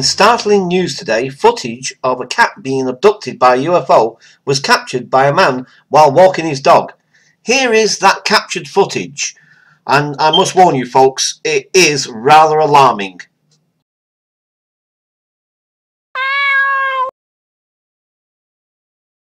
In startling news today, footage of a cat being abducted by a UFO was captured by a man while walking his dog. Here is that captured footage, and I must warn you folks, it is rather alarming.